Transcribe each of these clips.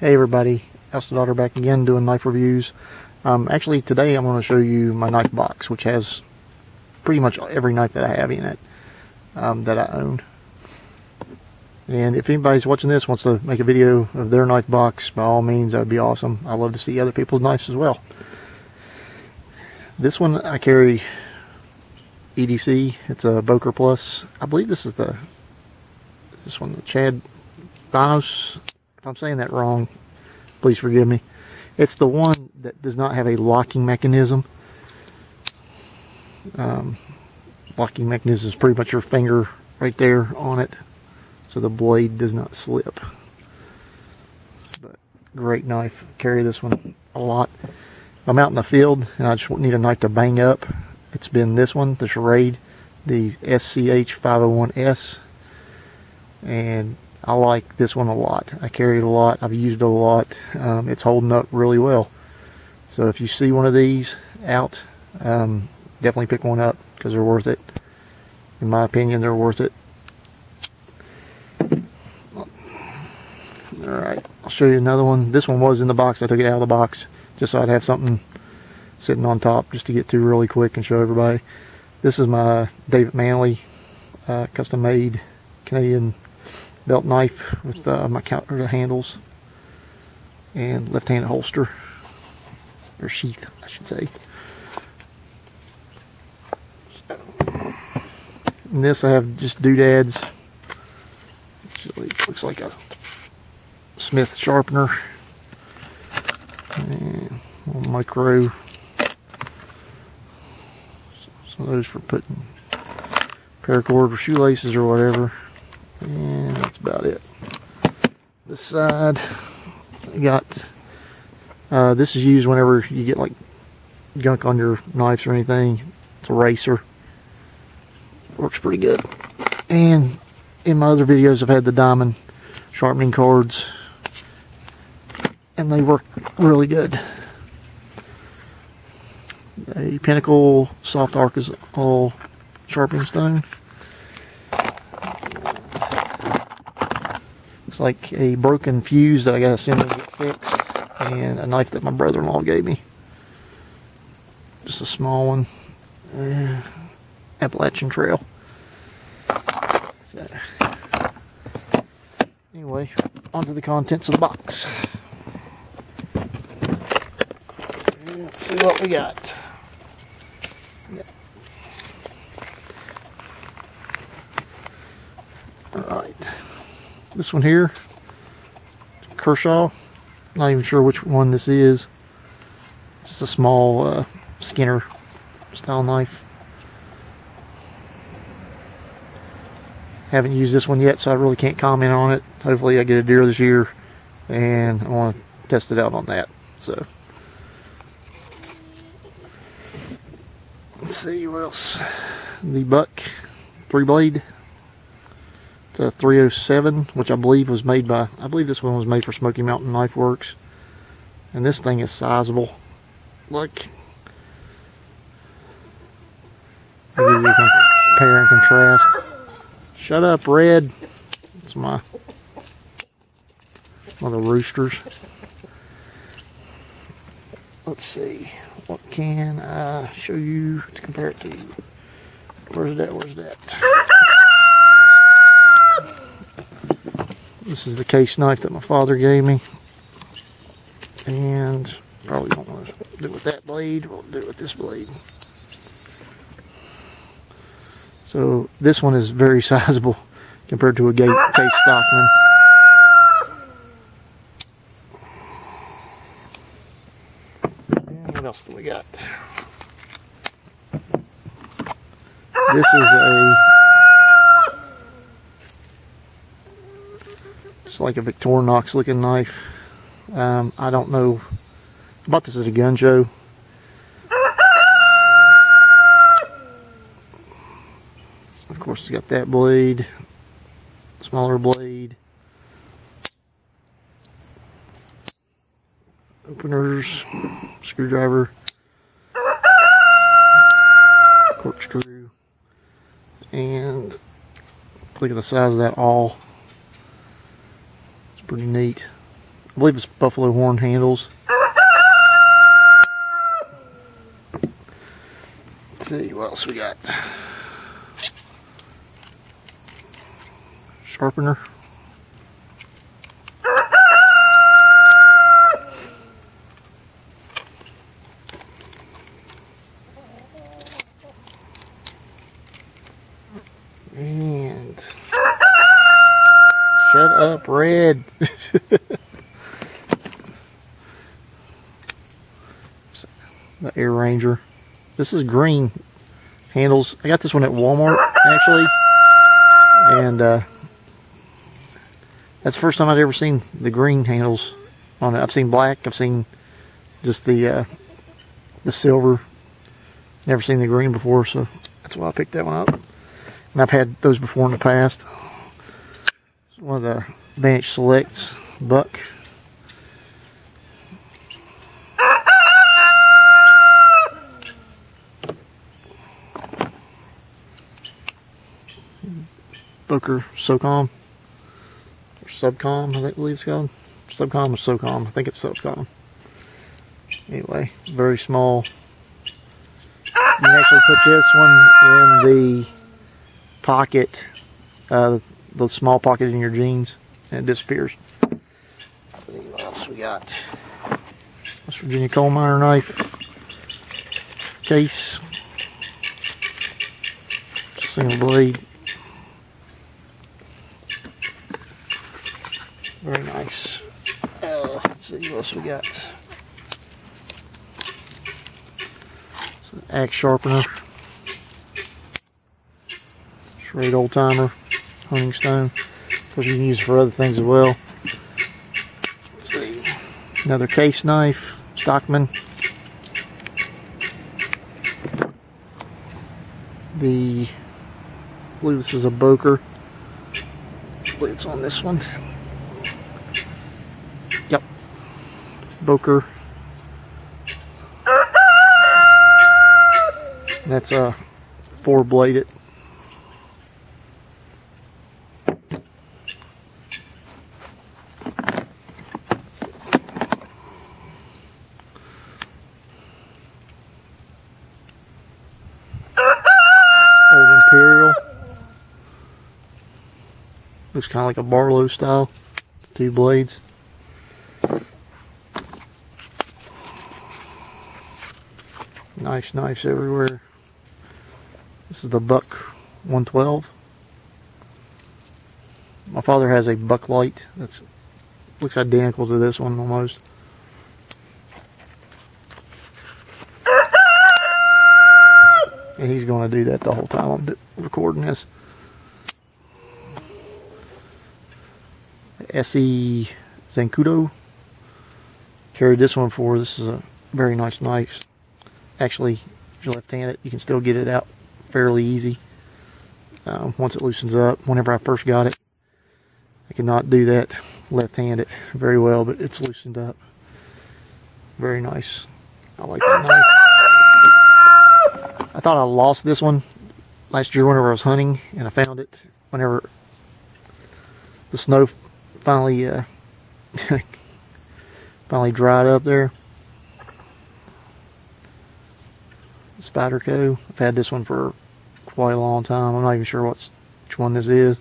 Hey everybody, Ousted Otter back again doing knife reviews. Um, actually today I'm going to show you my knife box which has pretty much every knife that I have in it um, that I own. And if anybody's watching this wants to make a video of their knife box, by all means that would be awesome. I love to see other people's knives as well. This one I carry EDC. It's a Boker Plus. I believe this is the this one, the Chad Banos if I'm saying that wrong, please forgive me. It's the one that does not have a locking mechanism. Um, locking mechanism is pretty much your finger right there on it so the blade does not slip. But great knife. Carry this one a lot. I'm out in the field and I just need a knife to bang up. It's been this one, the Schrade, the SCH 501S. And I like this one a lot. I carry it a lot. I've used it a lot. Um, it's holding up really well. So if you see one of these out, um, definitely pick one up because they're worth it. In my opinion, they're worth it. Alright, I'll show you another one. This one was in the box. I took it out of the box just so I'd have something sitting on top just to get to really quick and show everybody. This is my David Manley uh, custom made Canadian belt knife with uh, micarta handles and left-handed holster or sheath I should say. In this I have just doodads. Actually, looks like a Smith sharpener. And micro. Some of those for putting paracord or shoelaces or whatever. And about it. This side, I got, uh, this is used whenever you get like gunk on your knives or anything. It's a racer. Works pretty good. And in my other videos, I've had the diamond sharpening cards. And they work really good. A Pinnacle Soft Arc is all sharpening stone. It's like a broken fuse that I got to send to get fixed, and a knife that my brother-in-law gave me. Just a small one. Uh, Appalachian Trail. So, anyway, onto the contents of the box. Let's see what we got. This one here, Kershaw. Not even sure which one this is. Just a small uh, Skinner style knife. Haven't used this one yet, so I really can't comment on it. Hopefully I get a deer this year, and I want to test it out on that. So, let's see what else. The Buck three blade a 307, which I believe was made by, I believe this one was made for Smoky Mountain Knife Works. And this thing is sizable. Look. Maybe we can compare and contrast. Shut up, Red. It's my, one of the roosters. Let's see. What can I show you to compare it to? Where's that? Where's that? This is the case knife that my father gave me. And probably don't want to do it with that blade. We'll do it with this blade. So this one is very sizable compared to a gate case Stockman. And what else do we got? This is a It's like a Victorinox looking knife. Um, I don't know. I bought this at a gun show. Of course, it's got that blade, smaller blade, openers, screwdriver, corkscrew, and look at the size of that awl pretty neat. I believe it's buffalo horn handles. Let's see what else we got. Sharpener. And shut up, Red. The Air Ranger. This is green handles. I got this one at Walmart actually, and uh, that's the first time I've ever seen the green handles on it. I've seen black. I've seen just the uh, the silver. Never seen the green before, so that's why I picked that one up. And I've had those before in the past. It's one of the Vantage Selects buck. Boker SOCOM or Subcom, I think believe it's called. Subcom or SOCOM, I think it's Subcom. Anyway, very small. You can actually put this one in the pocket, uh, the small pocket in your jeans, and it disappears. Let's see what else we got. West Virginia coal miner knife case, single blade. Very nice. Let's see what else we got. It's an axe sharpener. Schrade old timer. Hunting stone. Of course, you can use it for other things as well. Another case knife. Stockman. The, I believe this is a Boker. I believe it's on this one. Boker. That's a four bladed. Old Imperial. Looks kind of like a Barlow style. Two blades. Nice knives everywhere. This is the Buck 112. My father has a Buck Light that's looks identical to this one almost. And he's going to do that the whole time I'm recording this. SE Zancudo. Carried this one for. This is a very nice knife. Actually, if you're left-handed, you can still get it out fairly easy. Uh, once it loosens up, whenever I first got it, I could not do that left-handed very well, but it's loosened up. Very nice. I like that knife. I thought I lost this one last year whenever I was hunting, and I found it whenever the snow finally uh, finally dried up there. Spyderco. I've had this one for quite a long time. I'm not even sure what's, which one this is.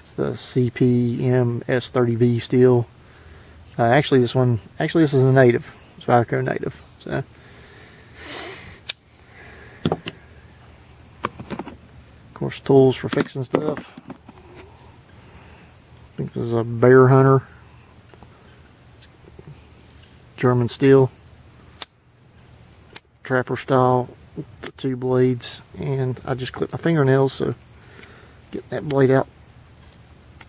It's the CPM S30V steel. Uh, actually, this one, actually, this is a native. Spyderco native. So. Of course, tools for fixing stuff. I think this is a bear hunter. German steel trapper style the two blades and I just clip my fingernails so get that blade out.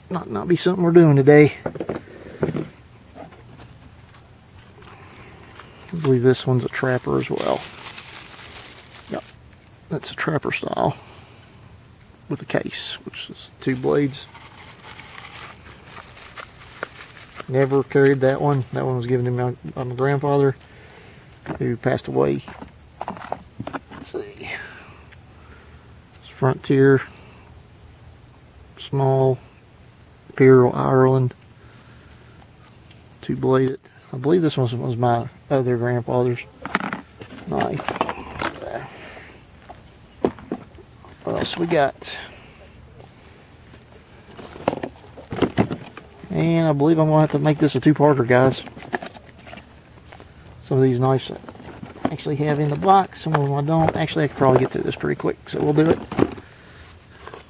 Not not be something we're doing today. I believe this one's a trapper as well. Yep that's a trapper style with a case which is two blades. Never carried that one. That one was given to my, my grandfather who passed away. Let's see. It's Frontier, small, Imperial Ireland, two bladed. I believe this one was my other grandfather's knife. What else we got? And I believe I'm going to have to make this a two-parter, guys. Some of these knives I actually have in the box. Some of them I don't. Actually, I could probably get through this pretty quick, so we'll do it.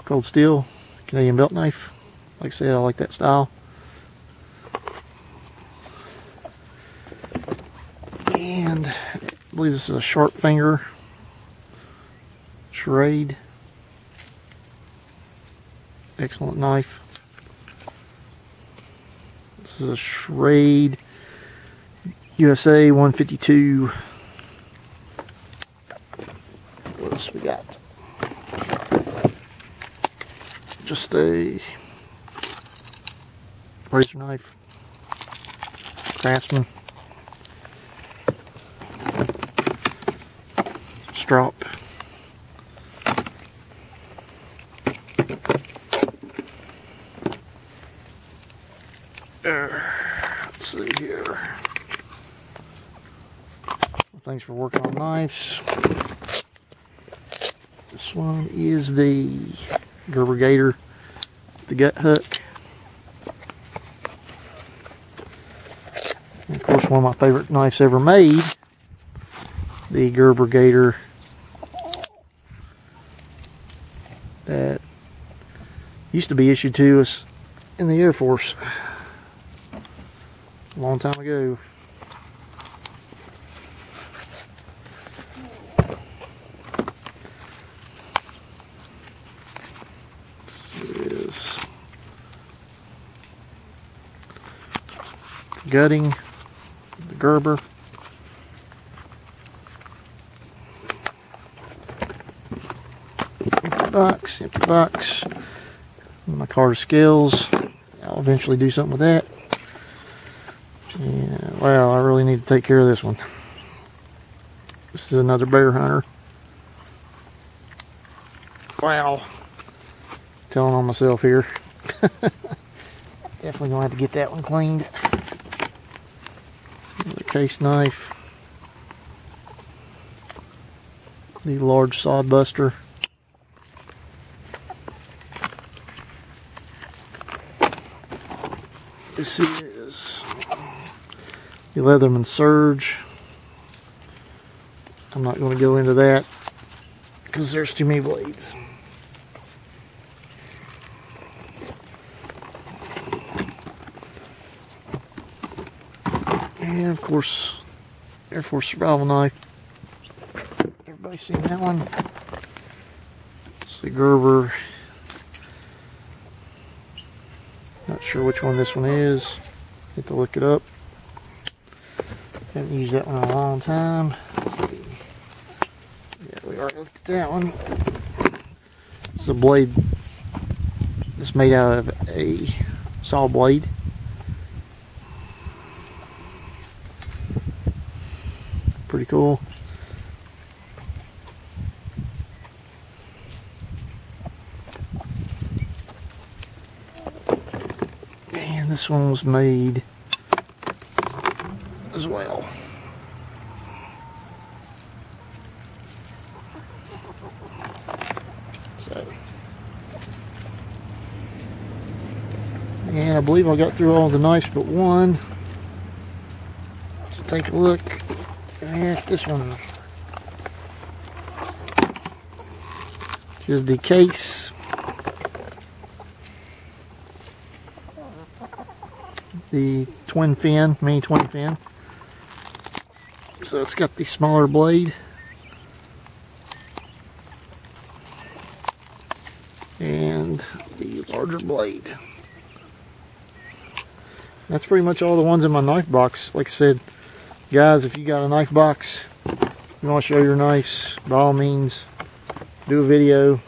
Cold steel, Canadian belt knife. Like I said, I like that style. And I believe this is a sharp finger Schrade. Excellent knife. This is a Schrade USA 152. What else we got? Just a razor knife. Craftsman. Strop. let's see here. Thanks for working on knives. This one is the Gerber Gator, the gut hook. And of course, one of my favorite knives ever made, the Gerber Gator that used to be issued to us in the Air Force a long time ago. This is gutting the Gerber. Empty box, empty box. My card skills. I'll eventually do something with that. Yeah, well, I really need to take care of this one. This is another bear hunter. Wow. Telling on myself here. Definitely gonna have to get that one cleaned. Case knife. The large sod buster. This is the Leatherman Surge. I'm not going to go into that because there's too many blades. And of course, Air Force survival knife. Everybody seen that one? It's the Gerber. Not sure which one this one is. Have to look it up. Haven't used that one in a long time. Yeah, we already looked at that one. It's a blade that's made out of a saw blade. Pretty cool. And this one was made as well. So, and I believe I got through all the knives but one. Take a look at this one. Here's the case. The twin fin, mini twin fin. So it's got the smaller blade. And the larger blade. That's pretty much all the ones in my knife box. Like I said, guys, if you got a knife box, you want to show your knives, by all means, do a video.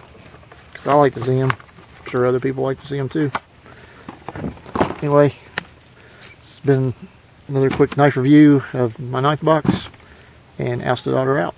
Because I like to see them. I'm sure other people like to see them too. Anyway, it's been another quick knife review of my knife box and Ousted Otter out.